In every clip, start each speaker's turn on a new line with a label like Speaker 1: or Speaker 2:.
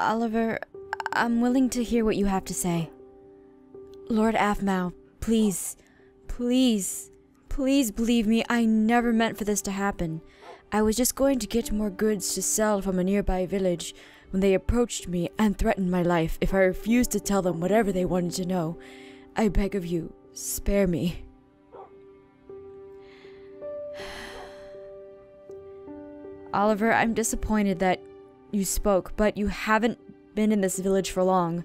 Speaker 1: Oliver, I'm willing to hear what you have to say. Lord Aphmau, please, please, please believe me, I never meant for this to happen. I was just going to get more goods to sell from a nearby village when they approached me and threatened my life if I refused to tell them whatever they wanted to know. I beg of you, spare me. Oliver, I'm disappointed that you spoke, but you haven't been in this village for long.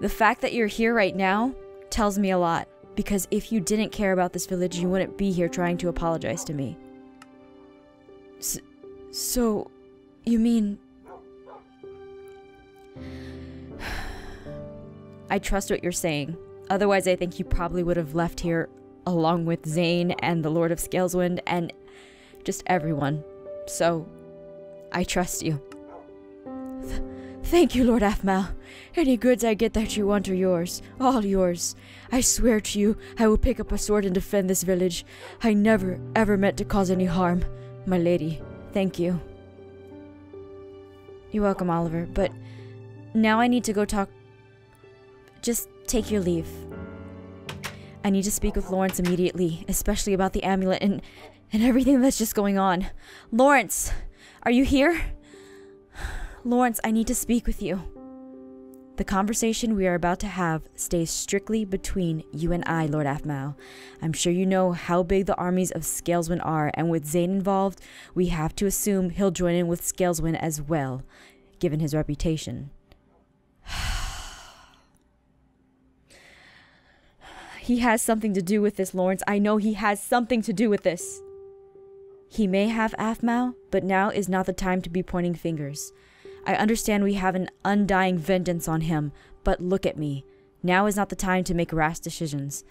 Speaker 1: The fact that you're here right now tells me a lot, because if you didn't care about this village, you wouldn't be here trying to apologize to me. S- so, you mean. I trust what you're saying. Otherwise, I think you probably would have left here along with Zane and the Lord of Scaleswind and just everyone. So, I trust you. Th- thank you, Lord Aphmau. Any goods I get that you want are yours, all yours. I swear to you, I will pick up a sword and defend this village. I never, ever meant to cause any harm. My lady, thank you. You're welcome, Oliver, but now I need to go talk. Just take your leave. I need to speak with Laurance immediately, especially about the amulet and and everything that's just going on. Laurance, are you here? Laurance, I need to speak with you. The conversation we are about to have stays strictly between you and I, Lord Aphmau. I'm sure you know how big the armies of Scaleswind are, and with Zane involved, we have to assume he'll join in with Scaleswind as well, given his reputation. he has something to do with this, Laurance. I know he has something to do with this. He may have Aphmau, but now is not the time to be pointing fingers. I understand we have an undying vengeance on him, but look at me. Now is not the time to make rash decisions.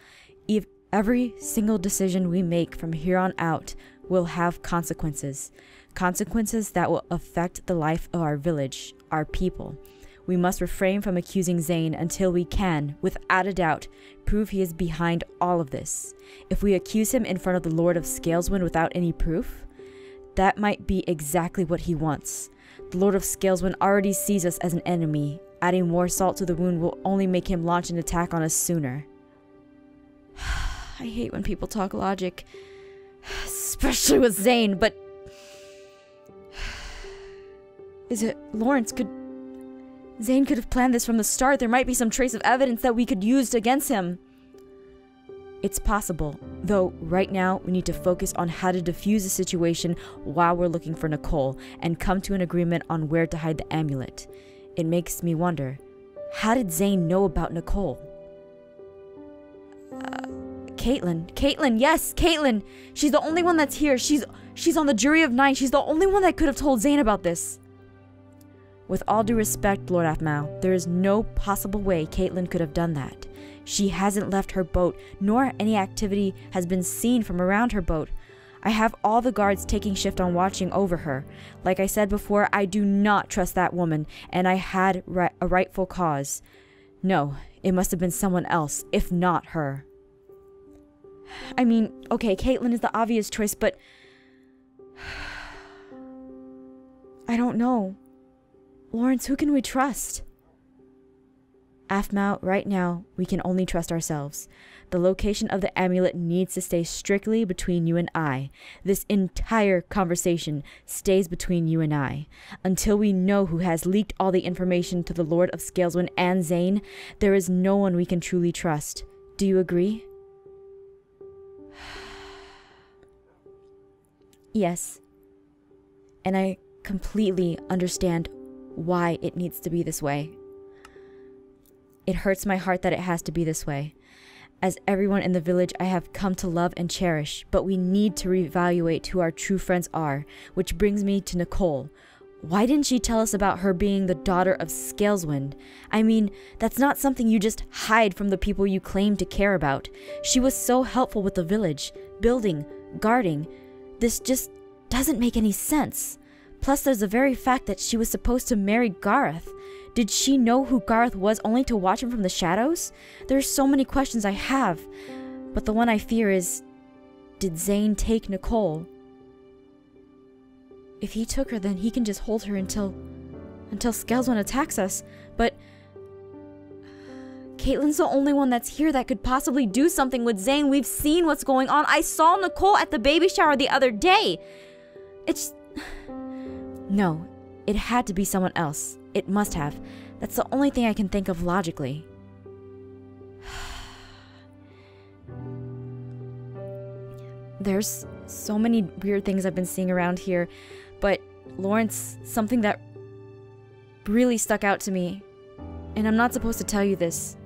Speaker 1: If every single decision we make from here on out will have consequences. Consequences that will affect the life of our village, our people. We must refrain from accusing Zane until we can, without a doubt, prove he is behind all of this. If we accuse him in front of the Lord of Scaleswind without any proof, that might be exactly what he wants. The Lord of Scaleswind already sees us as an enemy. Adding more salt to the wound will only make him launch an attack on us sooner. I hate when people talk logic, especially with Zane, but. Is it Laurance could Zane could have planned this from the start. There might be some trace of evidence that we could use against him. It's possible, though right now we need to focus on how to defuse the situation while we're looking for Nicole and come to an agreement on where to hide the amulet. It makes me wonder, how did Zane know about Nicole? Uh, Caitlin. Caitlin, yes, Caitlin. She's the only one that's here. She's she's on the jury of nine. She's the only one that could have told Zane about this. With all due respect, Lord Aphmau, there is no possible way Caitlin could have done that. She hasn't left her boat, nor any activity has been seen from around her boat. I have all the guards taking shift on watching over her. Like I said before, I do not trust that woman, and I had ri- a rightful cause. No, it must have been someone else, if not her. I mean, okay, Caitlin is the obvious choice, but. I don't know. Laurance, who can we trust? Aphmau, right now, we can only trust ourselves. The location of the amulet needs to stay strictly between you and I. This entire conversation stays between you and I. Until we know who has leaked all the information to the Lord of Scaleswind and Zane, there is no one we can truly trust. Do you agree? yes. And I completely understand why it needs to be this way. It hurts my heart that it has to be this way. As everyone in the village I have come to love and cherish, but we need to reevaluate who our true friends are, which brings me to Nicole. Why didn't she tell us about her being the daughter of Scaleswind? I mean, that's not something you just hide from the people you claim to care about. She was so helpful with the village, building, guarding. This just doesn't make any sense. Plus, there's the very fact that she was supposed to marry Garroth. Did she know who Garroth was only to watch him from the shadows? There are so many questions I have. But the one I fear is did Zane take Nicole? If he took her, then he can just hold her until until Scaleswind attacks us. But Caitlin's the only one that's here that could possibly do something with Zane. We've seen what's going on. I saw Nicole at the baby shower the other day. It's. No, it had to be someone else. It must have. That's the only thing I can think of logically. There's so many weird things I've been seeing around here, but Laurance, something that really stuck out to me, and I'm not supposed to tell you this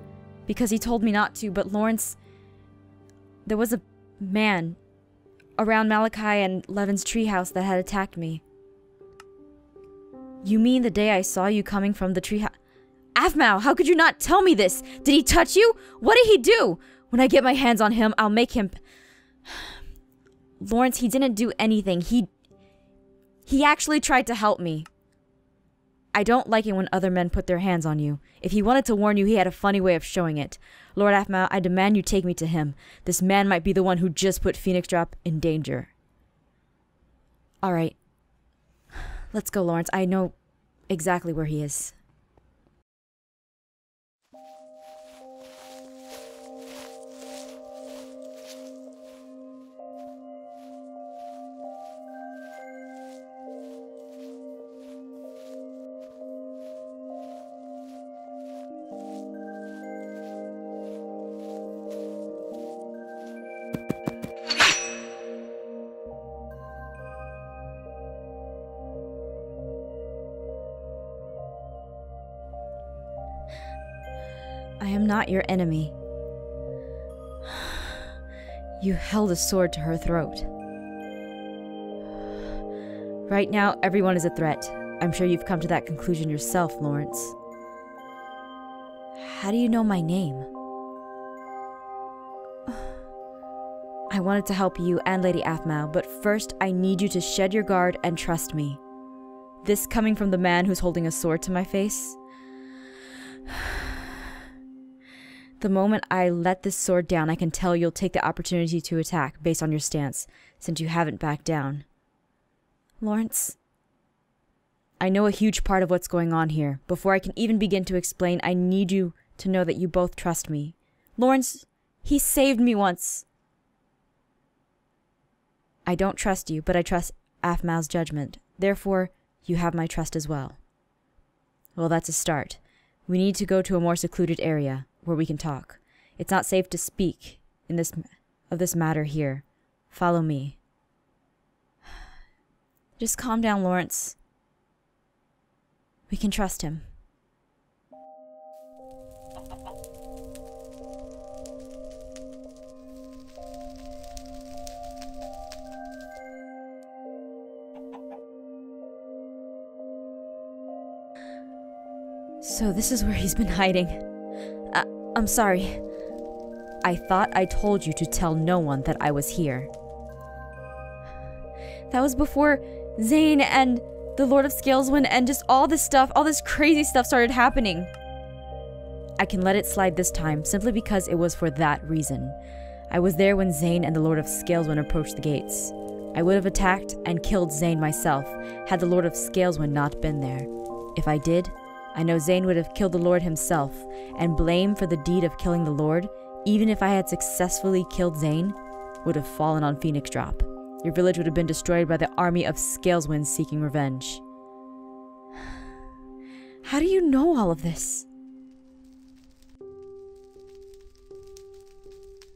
Speaker 1: because he told me not to, but Laurance, there was a man around Malachi and Levin's treehouse that had attacked me. You mean the day I saw you coming from the treehouse? Aphmau, how could you not tell me this? Did he touch you? What did he do? When I get my hands on him, I'll make him. Laurance, he didn't do anything. He. He actually tried to help me. I don't like it when other men put their hands on you. If he wanted to warn you, he had a funny way of showing it. Lord Aphmau, I demand you take me to him. This man might be the one who just put Phoenix Drop in danger. All right. Let's go, Laurance. I know exactly where he is. I am not your enemy. You held a sword to her throat. Right now, everyone is a threat. I'm sure you've come to that conclusion yourself, Laurance. How do you know my name? I wanted to help you and Lady Aphmau, but first I need you to shed your guard and trust me. This coming from the man who's holding a sword to my face? The moment I let this sword down, I can tell you'll take the opportunity to attack based on your stance, since you haven't backed down. Laurance, I know a huge part of what's going on here. Before I can even begin to explain, I need you to know that you both trust me. Laurance, he saved me once. I don't trust you, but I trust Aphmau's judgment. Therefore, you have my trust as well. Well, that's a start. We need to go to a more secluded area where we can talk. It's not safe to speak in this of this matter here. Follow me. Just calm down, Laurance. We can trust him. So this is where he's been hiding. I'm sorry. I thought I told you to tell no one that I was here. That was before Zane and the Lord of Scaleswind and just all this stuff, all this crazy stuff started happening. I can let it slide this time simply because it was for that reason. I was there when Zane and the Lord of Scaleswind approached the gates. I would have attacked and killed Zane myself had the Lord of Scaleswind not been there. If I did, I know Zane would have killed the Lord himself, and blame for the deed of killing the Lord, even if I had successfully killed Zane, would have fallen on Phoenix Drop. Your village would have been destroyed by the army of Scaleswind seeking revenge. How do you know all of this?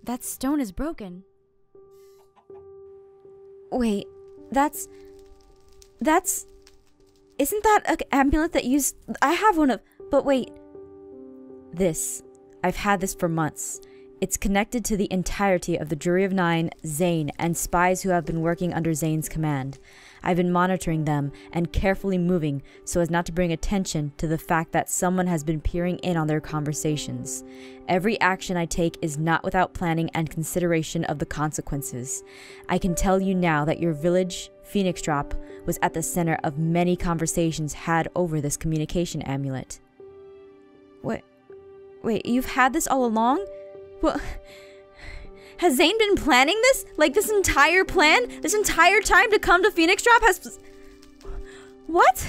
Speaker 1: That stone is broken. Wait, that's. That's. Isn't that an amulet that used. I have one of. But wait. This. I've had this for months. It's connected to the entirety of the Jury of Nine, Zane, and spies who have been working under Zane's command. I've been monitoring them and carefully moving so as not to bring attention to the fact that someone has been peering in on their conversations. Every action I take is not without planning and consideration of the consequences. I can tell you now that your village, Phoenix Drop, was at the center of many conversations had over this communication amulet. What? wait, you've had this all along? Well, has Zane been planning this? Like this entire plan? This entire time to come to Phoenix Drop has. What?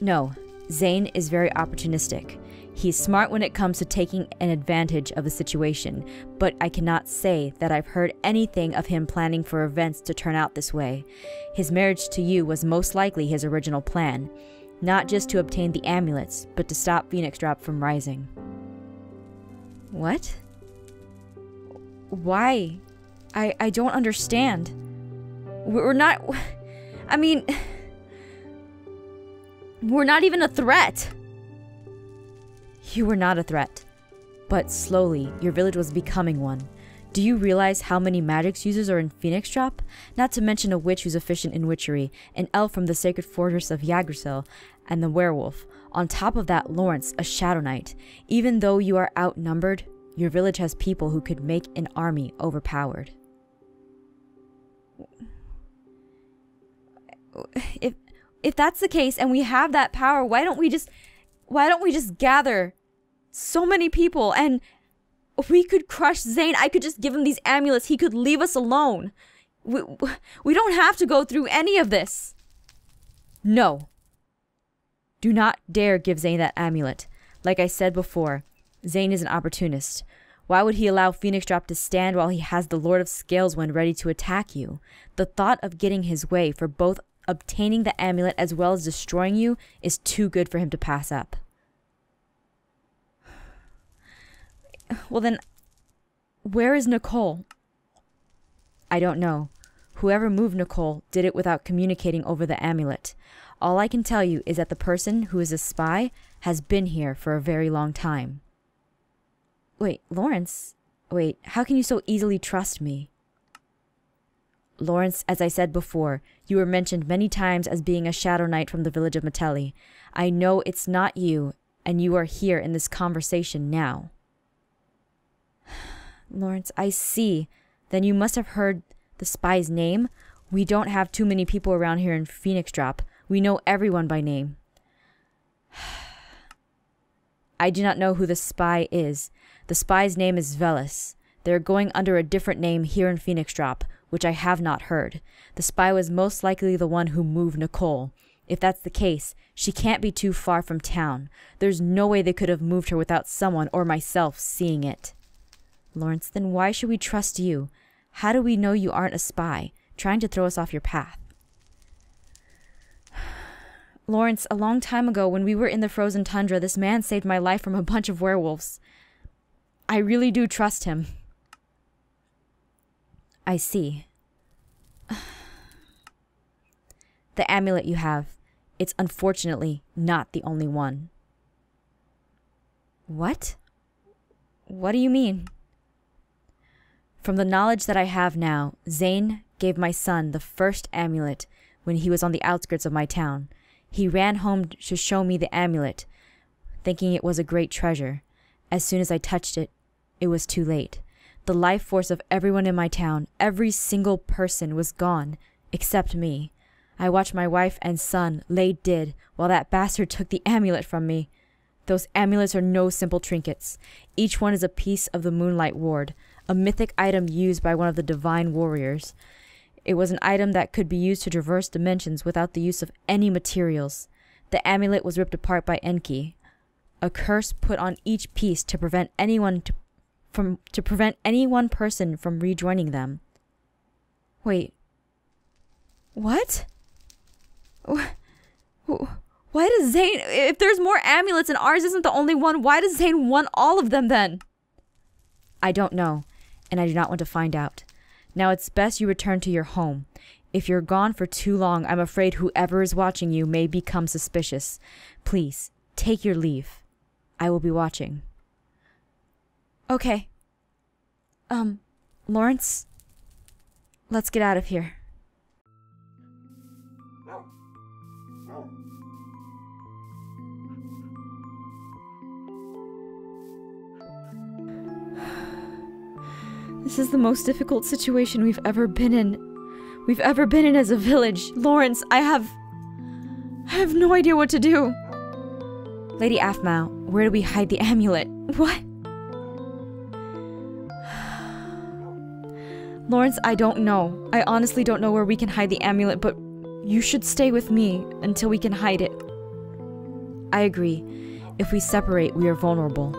Speaker 1: No, Zane is very opportunistic. He's smart when it comes to taking an advantage of a situation, but I cannot say that I've heard anything of him planning for events to turn out this way. His marriage to you was most likely his original plan, not just to obtain the amulets, but to stop Phoenix Drop from rising. What? Why? I I don't understand. We're not I mean we're not even a threat. You were not a threat. But slowly, your village was becoming one. Do you realize how many Magix users are in Phoenix Drop? Not to mention a witch who's efficient in witchery, an elf from the sacred fortress of Yggdrasil, and the werewolf. On top of that, Laurance, a Shadow Knight. Even though you are outnumbered, your village has people who could make an army overpowered. If if that's the case and we have that power, why don't we just why don't we just gather so many people and we could crush Zane. I could just give him these amulets. He could leave us alone. We, we don't have to go through any of this. No. Do not dare give Zane that amulet. Like I said before, Zane is an opportunist. Why would he allow Phoenix Drop to stand while he has the Lord of Scaleswind ready to attack you? The thought of getting his way for both obtaining the amulet as well as destroying you is too good for him to pass up. Well, then, where is Nicole? I don't know. Whoever moved Nicole did it without communicating over the amulet. All I can tell you is that the person who is a spy has been here for a very long time. Wait, Laurance? Wait, how can you so easily trust me? Laurance, as I said before, you were mentioned many times as being a Shadow Knight from the village of Meteli. I know it's not you, and you are here in this conversation now. Laurance, I see. Then you must have heard the spy's name. We don't have too many people around here in Phoenix Drop. We know everyone by name. I do not know who the spy is. The spy's name is Velis. They're going under a different name here in Phoenix Drop, which I have not heard. The spy was most likely the one who moved Nicole. If that's the case, she can't be too far from town. There's no way they could have moved her without someone or myself seeing it. Laurance, then why should we trust you? How do we know you aren't a spy, trying to throw us off your path? Laurance, a long time ago when we were in the frozen tundra, this man saved my life from a bunch of werewolves. I really do trust him. I see. the amulet you have, it's unfortunately not the only one. What? What do you mean? From the knowledge that I have now, Zane gave my son the first amulet when he was on the outskirts of my town. He ran home to show me the amulet, thinking it was a great treasure. As soon as I touched it, it was too late. The life force of everyone in my town, every single person, was gone, except me. I watched my wife and son lay dead while that bastard took the amulet from me. Those amulets are no simple trinkets. Each one is a piece of the Moonlight Ward, a mythic item used by one of the divine warriors. It was an item that could be used to traverse dimensions without the use of any materials. The amulet was ripped apart by Enki, a curse put on each piece to prevent anyone to, from to prevent any one person from rejoining them. Wait. What? Why does Zane if there's more amulets and ours isn't the only one, why does Zane want all of them then? I don't know and I do not want to find out. Now it's best you return to your home. If you're gone for too long, I'm afraid whoever is watching you may become suspicious. Please, take your leave. I will be watching. Okay. Um, Laurance, let's get out of here. This is the most difficult situation we've ever been in. We've ever been in as a village. Laurance, I have. I have no idea what to do. Lady Aphmau, where do we hide the amulet? What? Laurance, I don't know. I honestly don't know where we can hide the amulet, but you should stay with me until we can hide it. I agree. If we separate, we are vulnerable.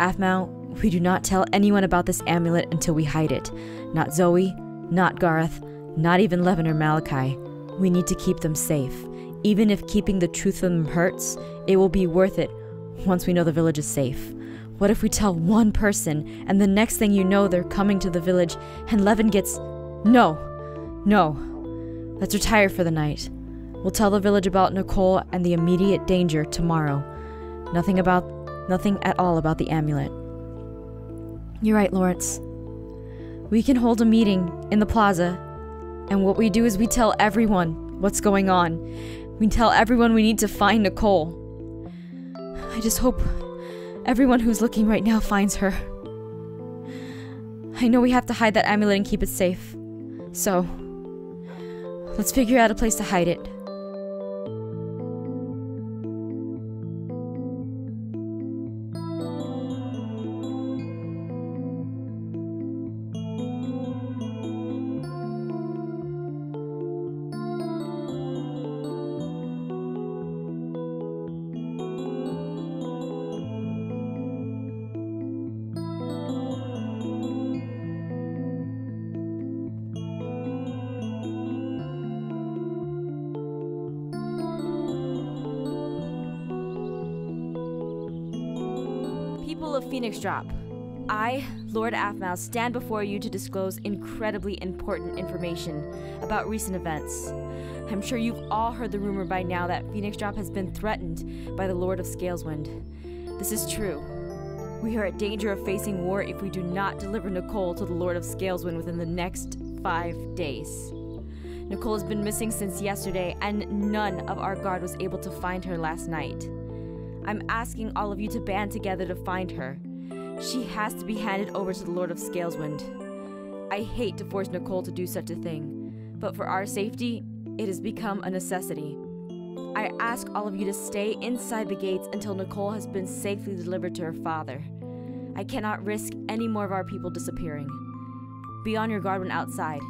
Speaker 1: Aphmau, we do not tell anyone about this amulet until we hide it. Not Zoe, not Garroth, not even Levin or Malachi. We need to keep them safe. Even if keeping the truth from them hurts, it will be worth it once we know the village is safe. What if we tell one person, and the next thing you know, they're coming to the village, and Levin gets. No! No. Let's retire for the night. We'll tell the village about Nicole and the immediate danger tomorrow. Nothing about. nothing at all about the amulet. You're right, Laurance. We can hold a meeting in the plaza, and what we do is we tell everyone what's going on. We tell everyone we need to find Nicole. I just hope everyone who's looking right now finds her. I know we have to hide that amulet and keep it safe. So, let's figure out a place to hide it. Phoenix Drop, I, Lord Aphmau, stand before you to disclose incredibly important information about recent events. I'm sure you've all heard the rumor by now that Phoenix Drop has been threatened by the Lord of Scaleswind. This is true. We are at danger of facing war if we do not deliver Nicole to the Lord of Scaleswind within the next five days. Nicole has been missing since yesterday, and none of our guard was able to find her last night. I'm asking all of you to band together to find her. She has to be handed over to the Lord of Scaleswind. I hate to force Nicole to do such a thing, but for our safety, it has become a necessity. I ask all of you to stay inside the gates until Nicole has been safely delivered to her father. I cannot risk any more of our people disappearing. Be on your guard when outside.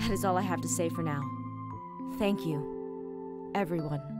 Speaker 1: That is all I have to say for now. Thank you, everyone.